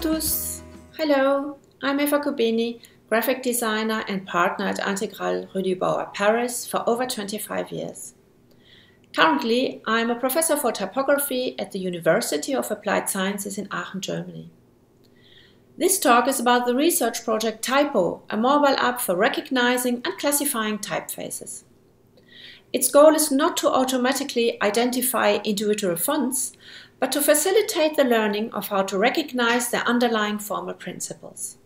Tous. Hello, I'm Eva Kubinyi, graphic designer and partner at Integral Ruedi Baur, Paris for over 25 years. Currently, I'm a professor for typography at the University of Applied Sciences in Aachen, Germany. This talk is about the research project Typo, a mobile app for recognizing and classifying typefaces. Its goal is not to automatically identify individual fonts, but to facilitate the learning of how to recognize their underlying formal principles.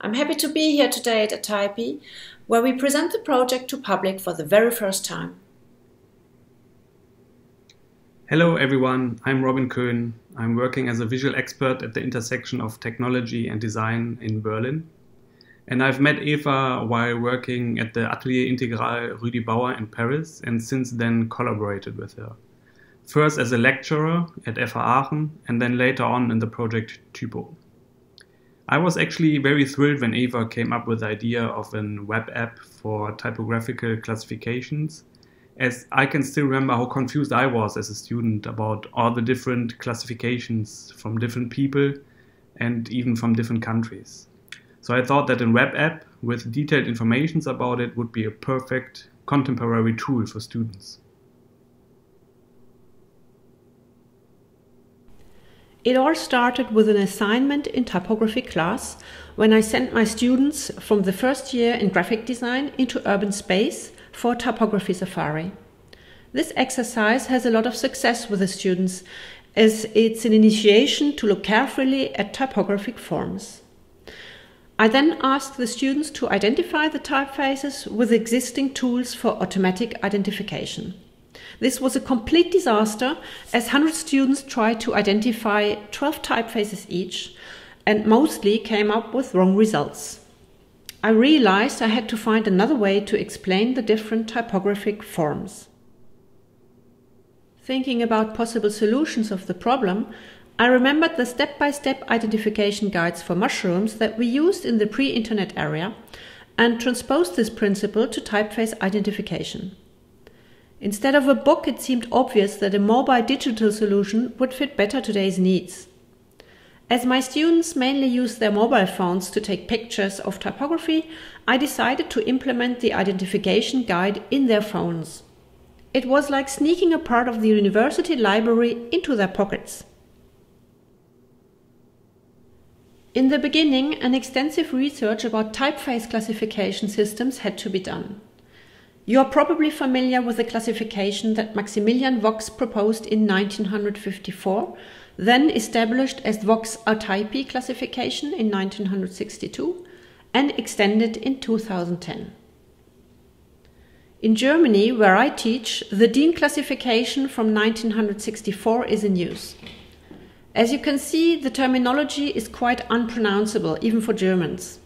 I'm happy to be here today at Type, where we present the project to public for the very first time. Hello everyone, I'm Robin Coenen. I'm working as a visual expert at the intersection of technology and design in Berlin. And I've met Eva while working at the Atelier Integral Ruedi Baur in Paris and since then collaborated with her. First as a lecturer at FH Aachen and then later on in the project Typo. I was actually very thrilled when Eva came up with the idea of a web app for typographical classifications as I can still remember how confused I was as a student about all the different classifications from different people and even from different countries. So I thought that a web app with detailed information about it would be a perfect contemporary tool for students. It all started with an assignment in typography class when I sent my students from the first year in graphic design into urban space for Typography Safari. This exercise has a lot of success with the students as it's an initiation to look carefully at typographic forms. I then asked the students to identify the typefaces with existing tools for automatic identification. This was a complete disaster as 100 students tried to identify 12 typefaces each and mostly came up with wrong results. I realized I had to find another way to explain the different typographic forms. Thinking about possible solutions of the problem, I remembered the step-by-step identification guides for mushrooms that we used in the pre-internet area and transposed this principle to typeface identification. Instead of a book, it seemed obvious that a mobile digital solution would fit better today's needs. As my students mainly use their mobile phones to take pictures of typography, I decided to implement the identification guide in their phones. It was like sneaking a part of the university library into their pockets. In the beginning, an extensive research about typeface classification systems had to be done. You are probably familiar with the classification that Maximilian Vox proposed in 1954 then established as Vox ATypI classification in 1962 and extended in 2010. In Germany, where I teach, the DIN classification from 1964 is in use. As you can see, the terminology is quite unpronounceable, even for Germans.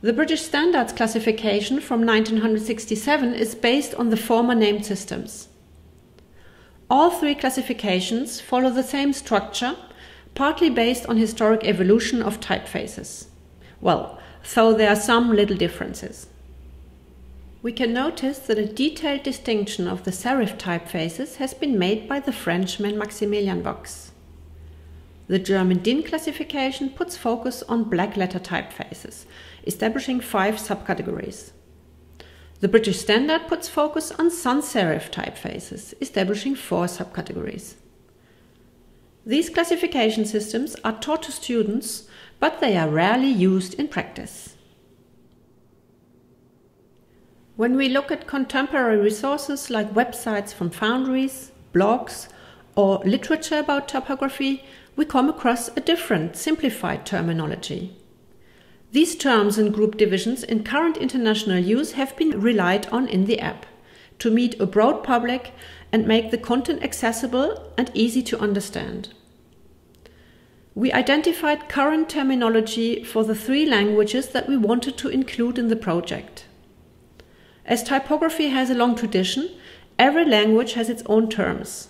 The British Standards classification from 1967 is based on the former named systems. All three classifications follow the same structure, partly based on historic evolution of typefaces. Well, though there are some little differences. We can notice that a detailed distinction of the serif typefaces has been made by the Frenchman Maximilian Vox. The German DIN classification puts focus on black letter typefaces, establishing five subcategories. The British Standard puts focus on sans serif typefaces, establishing four subcategories. These classification systems are taught to students, but they are rarely used in practice. When we look at contemporary resources like websites from foundries, blogs, or literature about typography, we come across a different, simplified terminology. These terms and group divisions in current international use have been relied on in the app to meet a broad public and make the content accessible and easy to understand. We identified current terminology for the three languages that we wanted to include in the project. As typography has a long tradition, every language has its own terms.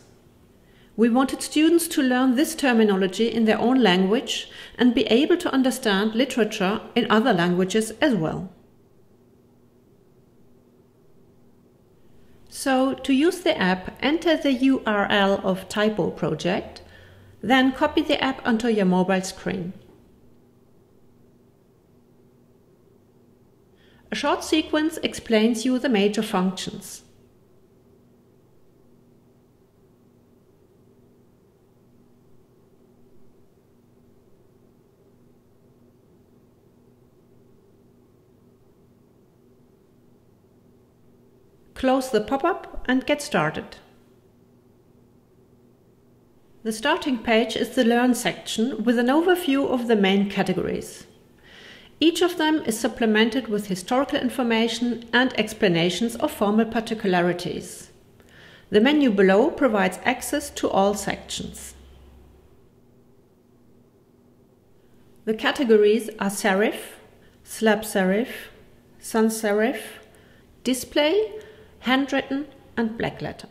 We wanted students to learn this terminology in their own language and be able to understand literature in other languages as well. So, to use the app, enter the URL of Typo project Then copy the app onto your mobile screen. A short sequence explains you the major functions. Close the pop-up and get started. The starting page is the Learn section with an overview of the main categories. Each of them is supplemented with historical information and explanations of formal particularities. The menu below provides access to all sections. The categories are serif, slab serif, sans serif, display, handwritten and black letter.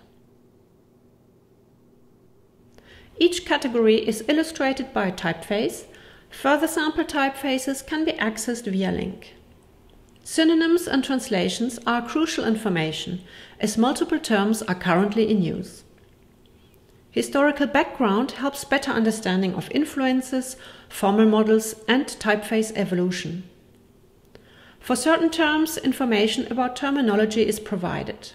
Each category is illustrated by a typeface. Further sample typefaces can be accessed via link. Synonyms and translations are crucial information as multiple terms are currently in use. Historical background helps better understanding of influences, formal models and typeface evolution. For certain terms, information about terminology is provided.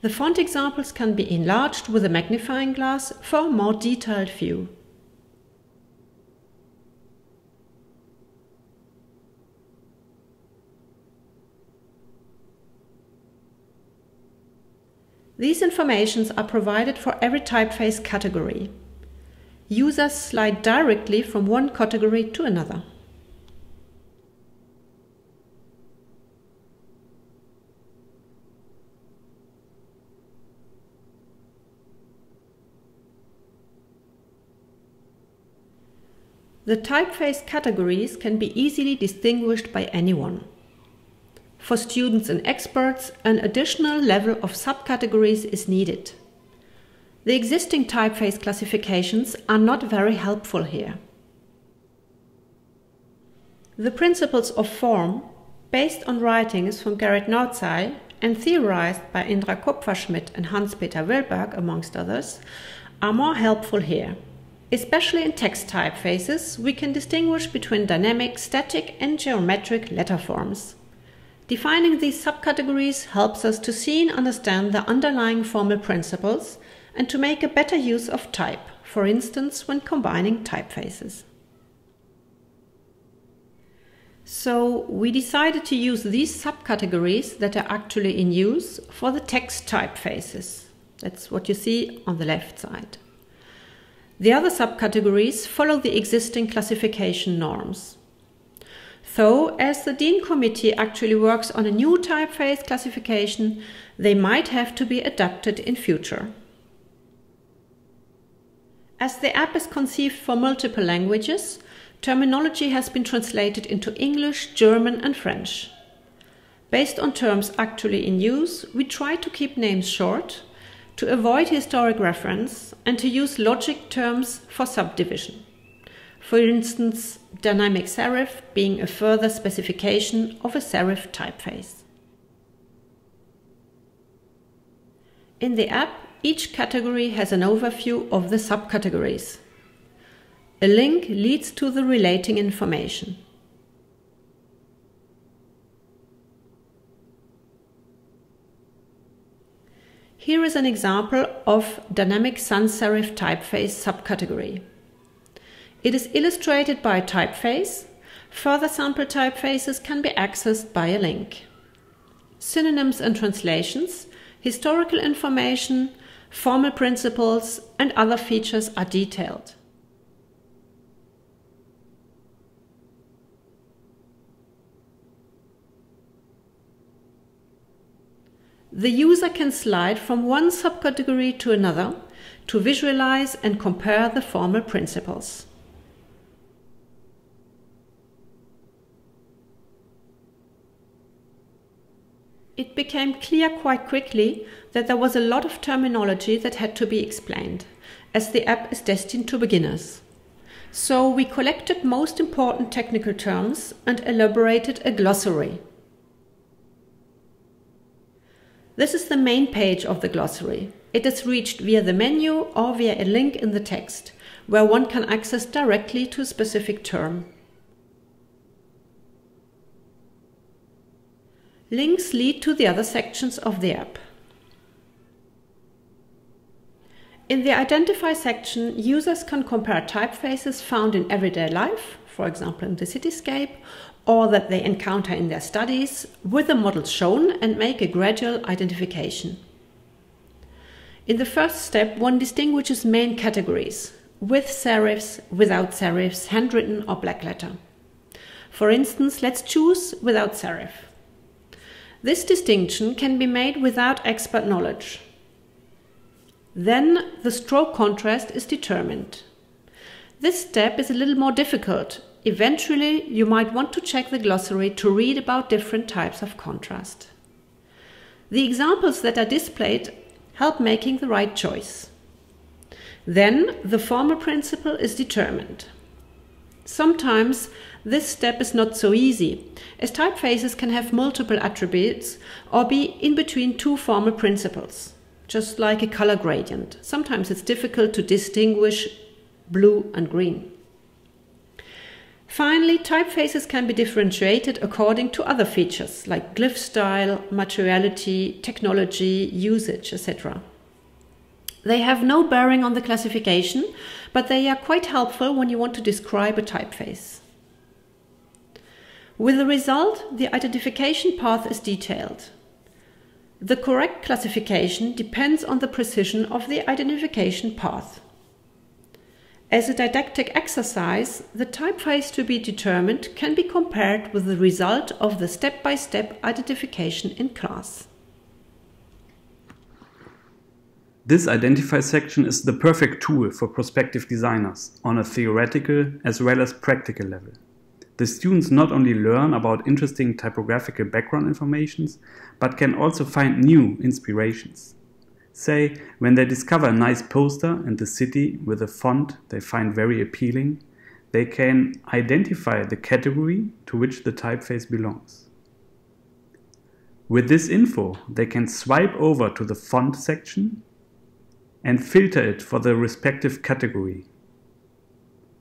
The font examples can be enlarged with a magnifying glass for a more detailed view. These informations are provided for every typeface category. Users slide directly from one category to another. The typeface categories can be easily distinguished by anyone. For students and experts, an additional level of subcategories is needed. The existing typeface classifications are not very helpful here. The principles of form, based on writings from Gerrit Noordzij and theorized by Indra Kupferschmid and Hans-Peter Willberg, amongst others, are more helpful here. Especially in text typefaces, we can distinguish between dynamic, static and geometric letter forms. Defining these subcategories helps us to see and understand the underlying formal principles and to make a better use of type, for instance when combining typefaces. So we decided to use these subcategories that are actually in use for the text typefaces. That's what you see on the left side. The other subcategories follow the existing classification norms. Though, as the DIN Committee actually works on a new typeface classification, they might have to be adapted in future. As the app is conceived for multiple languages, terminology has been translated into English, German and French. Based on terms actually in use, we try to keep names short to avoid historic reference and to use logic terms for subdivision. For instance, dynamic serif being a further specification of a serif typeface. In the app, each category has an overview of the subcategories. A link leads to the relating information. Here is an example of dynamic sans serif typeface subcategory. It is illustrated by a typeface. Further sample typefaces can be accessed by a link. Synonyms and translations, historical information, formal principles and other features are detailed. The user can slide from one subcategory to another to visualize and compare the formal principles. It became clear quite quickly that there was a lot of terminology that had to be explained, as the app is destined to beginners. So we collected most important technical terms and elaborated a glossary This is the main page of the glossary. It is reached via the menu or via a link in the text, where one can access directly to a specific term. Links lead to the other sections of the app. In the Identify section, users can compare typefaces found in everyday life, for example in the cityscape, or that they encounter in their studies, with the models shown and make a gradual identification. In the first step, one distinguishes main categories with serifs, without serifs, handwritten or black letter. For instance, let's choose without serif. This distinction can be made without expert knowledge. Then the stroke contrast is determined. This step is a little more difficult. Eventually, you might want to check the glossary to read about different types of contrast. The examples that are displayed help making the right choice. Then the formal principle is determined. Sometimes this step is not so easy, as typefaces can have multiple attributes or be in between two formal principles just like a color gradient. Sometimes it's difficult to distinguish blue and green. Finally, typefaces can be differentiated according to other features like glyph style, materiality, technology, usage, etc. They have no bearing on the classification, but they are quite helpful when you want to describe a typeface. With the result, the identification path is detailed. The correct classification depends on the precision of the identification path. As a didactic exercise, the typeface to be determined can be compared with the result of the step-by-step -step identification in class. This Identify section is the perfect tool for prospective designers on a theoretical as well as practical level. The students not only learn about interesting typographical background informations, but can also find new inspirations. Say, when they discover a nice poster in the city with a font they find very appealing, they can identify the category to which the typeface belongs. With this info, they can swipe over to the font section and filter it for the respective category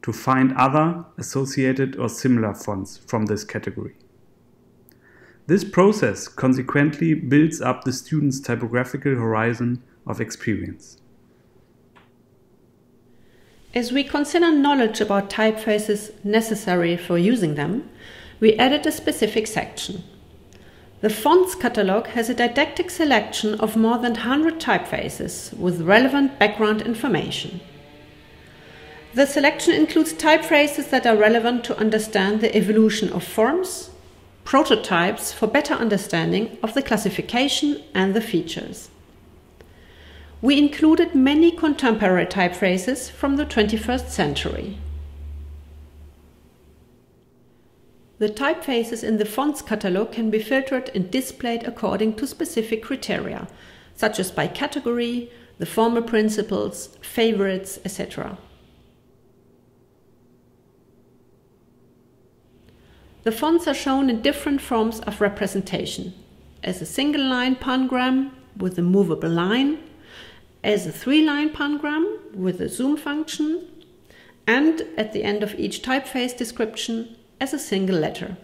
to find other associated or similar fonts from this category. This process consequently builds up the student's typographical horizon of experience. As we consider knowledge about typefaces necessary for using them, we added a specific section. The fonts catalog has a didactic selection of more than 100 typefaces with relevant background information. The selection includes typefaces that are relevant to understand the evolution of forms, prototypes for better understanding of the classification and the features. We included many contemporary typefaces from the 21st century. The typefaces in the fonts catalog can be filtered and displayed according to specific criteria, such as by category, the formal principles, favorites, etc. The fonts are shown in different forms of representation as a single line pangram with a movable line, as a three line pangram with a zoom function, and at the end of each typeface description as a single letter.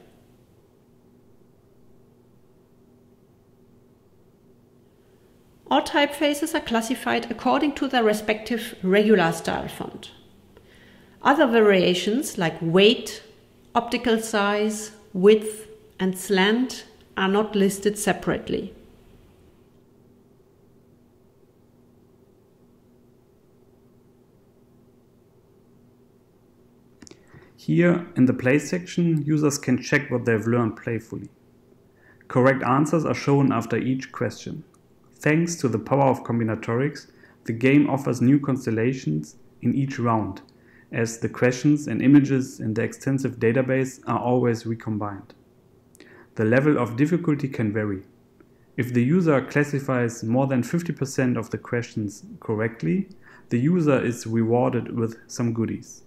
All typefaces are classified according to their respective regular style font. Other variations like weight, Optical size, width, and slant are not listed separately. Here in the play section, users can check what they've learned playfully. Correct answers are shown after each question. Thanks to the power of combinatorics, the game offers new constellations in each round as the questions and images in the extensive database are always recombined. The level of difficulty can vary. If the user classifies more than 50% of the questions correctly, the user is rewarded with some goodies.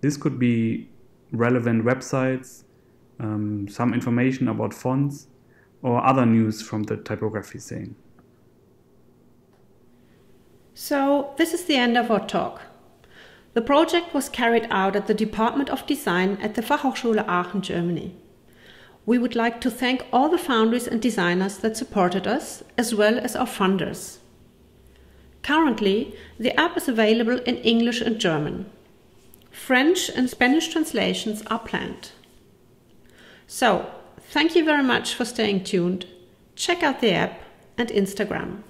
This could be relevant websites, um, some information about fonts, or other news from the typography scene. So, this is the end of our talk. The project was carried out at the Department of Design at the Fachhochschule Aachen, Germany. We would like to thank all the foundries and designers that supported us, as well as our funders. Currently, the app is available in English and German. French and Spanish translations are planned. So, thank you very much for staying tuned. Check out the app and Instagram.